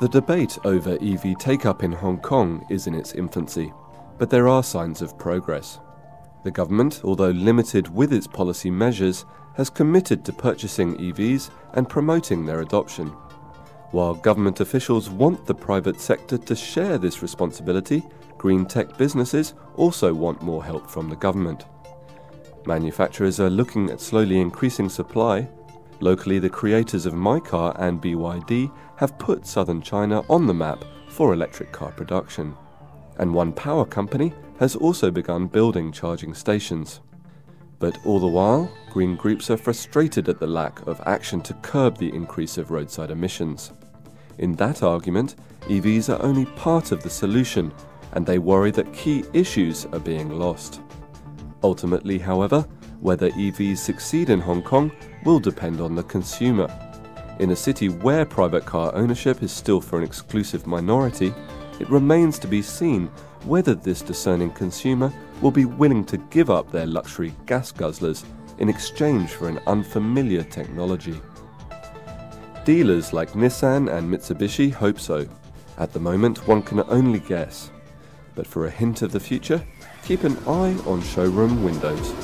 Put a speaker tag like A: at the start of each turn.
A: The debate over EV take up in Hong Kong is in its infancy, but there are signs of progress. The government, although limited with its policy measures, has committed to purchasing EVs and promoting their adoption. While government officials want the private sector to share this responsibility, green tech businesses also want more help from the government. Manufacturers are looking at slowly increasing supply Locally, the creators of MyCar and BYD have put southern China on the map for electric car production. And one power company has also begun building charging stations. But all the while, green groups are frustrated at the lack of action to curb the increase of roadside emissions. In that argument, EVs are only part of the solution, and they worry that key issues are being lost. Ultimately, however, whether EVs succeed in Hong Kong will depend on the consumer. In a city where private car ownership is still for an exclusive minority, it remains to be seen whether this discerning consumer will be willing to give up their luxury gas guzzlers in exchange for an unfamiliar technology. Dealers like Nissan and Mitsubishi hope so. At the moment, one can only guess. But for a hint of the future, keep an eye on showroom windows.